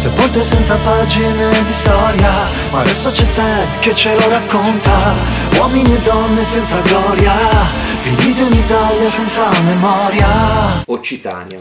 sepolte senza pagine di storia, ma adesso c'è Ted che ce lo racconta, uomini e donne senza gloria, figli di un'Italia senza memoria. Occitania.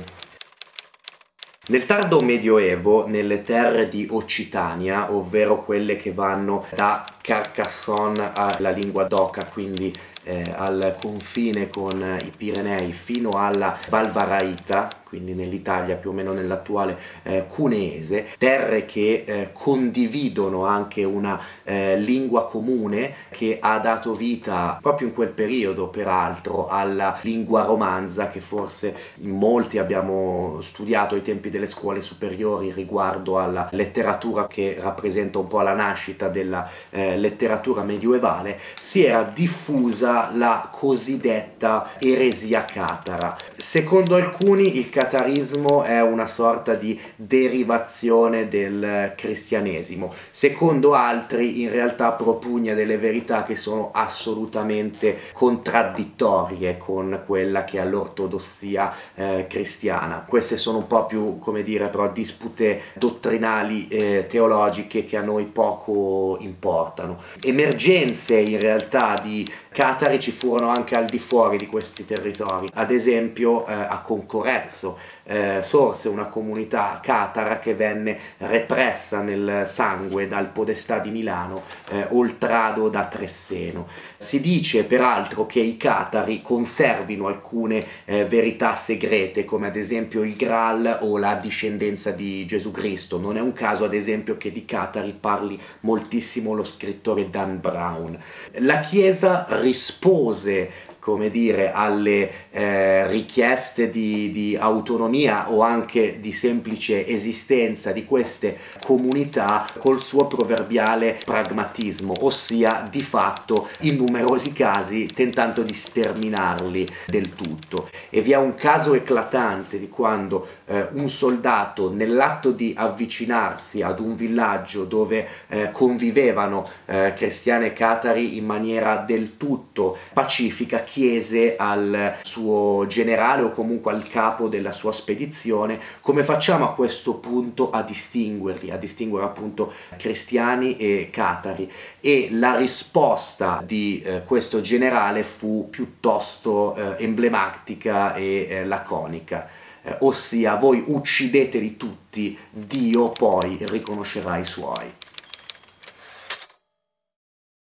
Nel tardo medioevo, nelle terre di Occitania, ovvero quelle che vanno da Carcassonne alla lingua d'Oca, quindi eh, al confine con i Pirenei fino alla Valvaraita, quindi nell'Italia più o meno nell'attuale eh, cuneese, terre che eh, condividono anche una eh, lingua comune che ha dato vita proprio in quel periodo peraltro alla lingua romanza che forse molti abbiamo studiato ai tempi delle scuole superiori riguardo alla letteratura che rappresenta un po' la nascita della letteratura medievale, si era diffusa la cosiddetta eresia catara. Secondo alcuni il catarismo è una sorta di derivazione del cristianesimo, secondo altri in realtà propugna delle verità che sono assolutamente contraddittorie con quella che è l'ortodossia eh, cristiana. Queste sono un po' più, come dire, però dispute dottrinali eh, teologiche che a noi poco importano emergenze in realtà di catari ci furono anche al di fuori di questi territori. Ad esempio eh, a Concorezzo eh, sorse una comunità catara che venne repressa nel sangue dal podestà di Milano, eh, Oltrado da Tresseno. Si dice peraltro che i catari conservino alcune eh, verità segrete come ad esempio il Graal o la discendenza di Gesù Cristo. Non è un caso ad esempio che di catari parli moltissimo lo scrittore Dan Brown. La Chiesa rispose come dire, alle eh, richieste di, di, autonomia o anche di semplice esistenza di queste comunità col suo proverbiale pragmatismo, ossia di fatto in numerosi casi tentando di sterminarli del tutto. E vi è un caso eclatante di quando eh, un soldato nell'atto di avvicinarsi ad un villaggio dove eh, convivevano eh, cristiani e catari in maniera del tutto pacifica chiese al suo generale o comunque al capo della sua spedizione come facciamo a questo punto a distinguerli, a distinguere appunto cristiani e catari. E la risposta di eh, questo generale fu piuttosto eh, emblematica e eh, laconica. Eh, ossia voi uccideteli tutti, Dio poi riconoscerà i suoi.